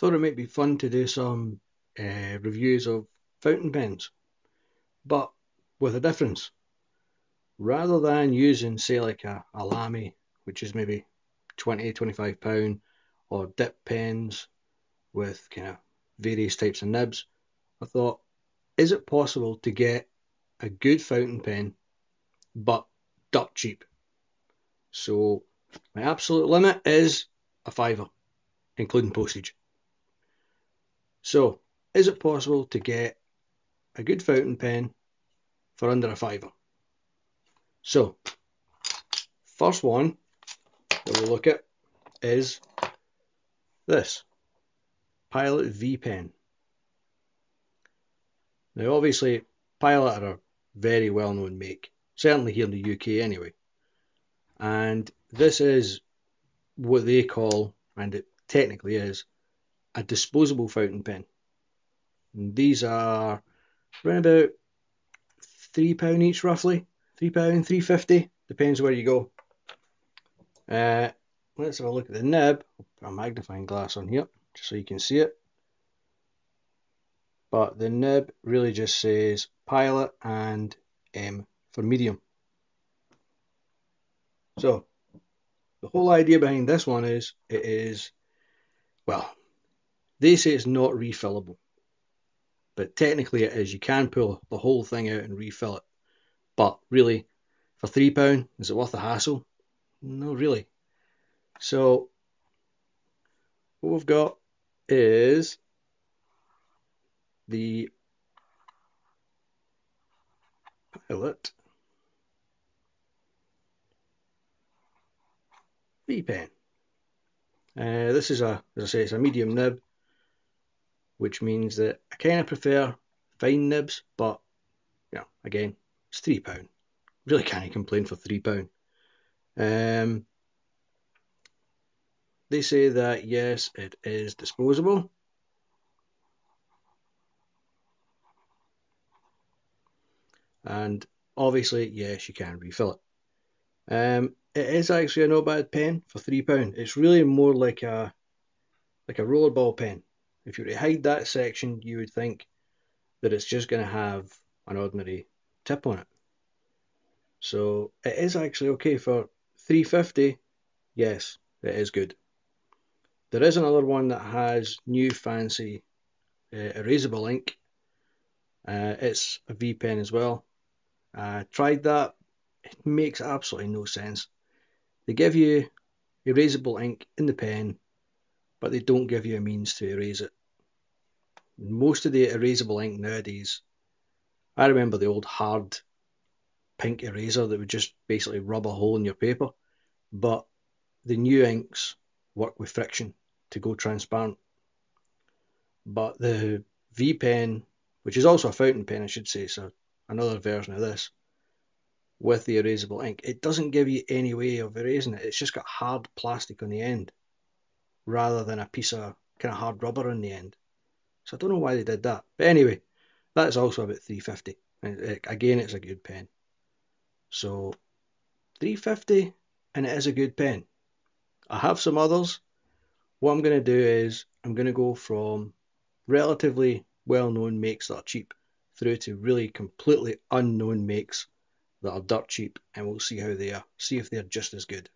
thought it might be fun to do some uh, reviews of fountain pens, but with a difference. Rather than using, say, like a, a Lamy, which is maybe 20 25 pound, or dip pens with kind of various types of nibs, I thought, is it possible to get a good fountain pen but dirt cheap? So my absolute limit is a fiver, including postage. So, is it possible to get a good fountain pen for under a fiver? So, first one that we'll look at is this Pilot V pen. Now, obviously, Pilot are a very well known make, certainly here in the UK anyway. And this is what they call, and it technically is, a disposable fountain pen. And these are around about three pound each, roughly three pound, three fifty, depends where you go. Uh, let's have a look at the nib. I'll put a magnifying glass on here just so you can see it. But the nib really just says pilot and M for medium. So the whole idea behind this one is it is well, they say it's not refillable, but technically it is. You can pull the whole thing out and refill it. But really, for £3, is it worth the hassle? No, really. So, what we've got is the Pilot V pen. Uh, this is a, as I say, it's a medium nib, which means that I kind of prefer fine nibs, but yeah, again, it's three pound. Really can't complain for three pound. Um, they say that yes, it is disposable. And obviously, yes, you can refill it. Um, it is actually a not bad pen for three pound. It's really more like a like a rollerball pen. If you were to hide that section, you would think that it's just going to have an ordinary tip on it. So it is actually okay for 350. Yes, it is good. There is another one that has new fancy uh, erasable ink. Uh, it's a V pen as well. I tried that. It makes absolutely no sense. They give you erasable ink in the pen, but they don't give you a means to erase it. Most of the erasable ink nowadays, I remember the old hard pink eraser that would just basically rub a hole in your paper, but the new inks work with friction to go transparent. But the V pen, which is also a fountain pen, I should say, so another version of this, with the erasable ink, it doesn't give you any way of erasing it. It's just got hard plastic on the end rather than a piece of kind of hard rubber on the end. So I don't know why they did that. But anyway, that's also about 350. Again, it's a good pen. So 350 and it is a good pen. I have some others. What I'm going to do is I'm going to go from relatively well-known makes that are cheap through to really completely unknown makes that are dirt cheap and we'll see how they are. See if they're just as good.